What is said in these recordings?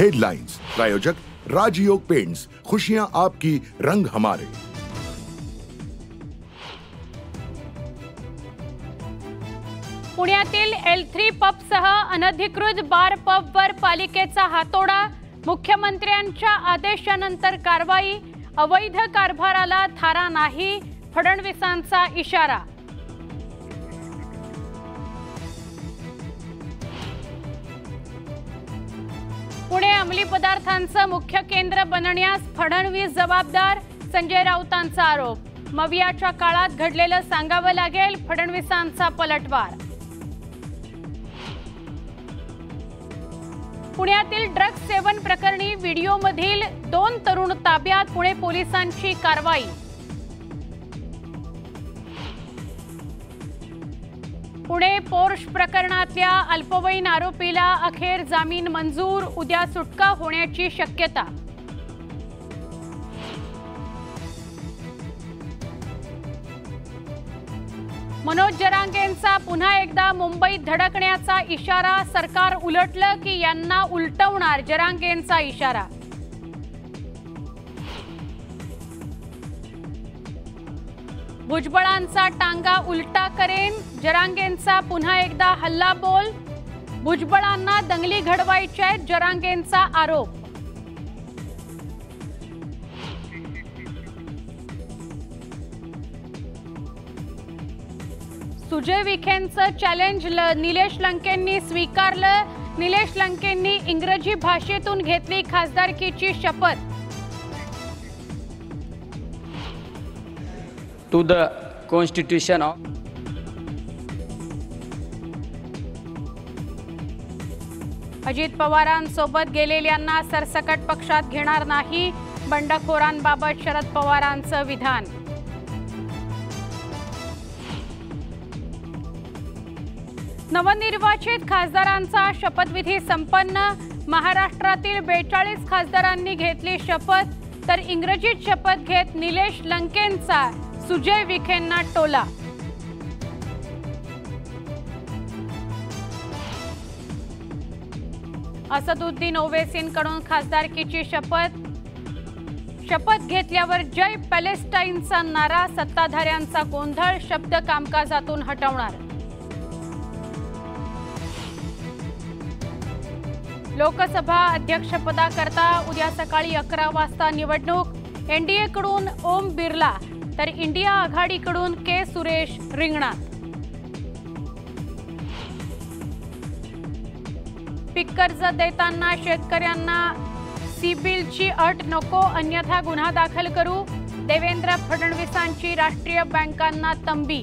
Headlines प्रायोजक राजयोग paints खुशियां आपकी रंग हमारे. पुण्यातील एल थ्री पबसह अनधिकृत बार पबवर पालिकेचा हातोडा. मुख्यमंत्र्यांच्या आदेशानंतर कारवाई. अवैध कारभाराला थारा नाही. फडणवीसांचा इशारा. पुणे अंमली पदार्थांचं मुख्य केंद्र बनण्यास फडणवीस जबाबदार संजय राऊतांचा आरोप. मवियाच्या काळात घडलेलं सांगावं लागेल फडणवीसांचा पलटवार. पुण्यातील ड्रग्ज सेवन प्रकरणी व्हिडिओमधील दोन तरुण ताब्यात पुणे पोलिसांची कारवाई पुणे पोर्श प्रकरणातल्या अल्पवयीन आरोपीला अखेर जामीन मंजूर उद्या सुटका होण्याची शक्यता. मनोज जरांगेंचा पुन्हा एकदा मुंबईत धडकण्याचा इशारा सरकार उलटलं की यांना उलटवणार जरांगेंचा इशारा. भुजबळांचा टांगा उलटा करेन जरांगेंचा पुन्हा एकदा हल्ला बोल. भुजबळांना दंगली घडवायच्या जरांगेंचा आरोप. सुजय विखेंचं चॅलेंज ल- निलेश लंकेंनी स्वीकारलं. निलेश लंकेंनी इंग्रजी भाषेतून घेतली खासदारकीची शपथ. To the constitution of Ajit पवारांसोबत गेलेल्यांना सरसकट पक्षात घेणार नाही बंडखोरांबाबत शरद पवारांचं विधान. नवनिर्वाचित खासदारांचा शपथविधी संपन्न. महाराष्ट्रातील बेचाळीस खासदारांनी घेतली शपथ तर इंग्रजीत शपथ घेत निलेश लंकेंचा. सुजय विखेंना टोला. असदुद्दीन ओवेसींकडून खासदारकीची शपथ. शपथ घेतल्यावर जय पॅलेस्टाईनचा नारा सत्ताधाऱ्यांचा गोंधळ शब्द कामकाजातून हटवणार. लोकसभा अध्यक्षपदाकरता उद्या सकाळी अकरा वाजता निवडणूक. एनडीएकडून ओम बिर्ला. तर इंडिया आघाडीकडून के. सुरेश रिंगणात. पीक कर्ज देताना शेतकऱ्यांना सिबिलची अट नको अन्यथा गुन्हा दाखल करू. देवेंद्र फडणवीसांची राष्ट्रीय बँकांना तंबी.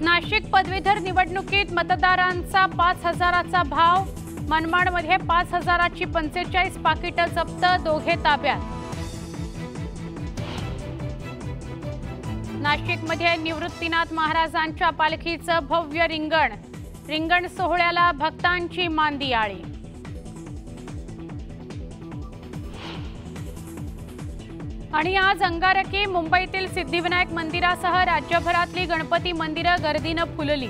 नाशिक पदवीधर निवडणुकीत मतदारांचा पाच हजाराचा भाव. मनमाडमध्ये पाच हजाराची पंचेचाळीस पाकिटं जप्त दोघे ताब्यात. नाशिकमध्ये निवृत्तीनाथ महाराजांच्या पालखीचं भव्य रिंगण. रिंगण सोहळ्याला भक्तांची मांदियाळी आणि आज अंगारकी मुंबईतील सिद्धिविनायक मंदिरासह राज्यभरातली गणपती मंदिरं गर्दीनं फुलली.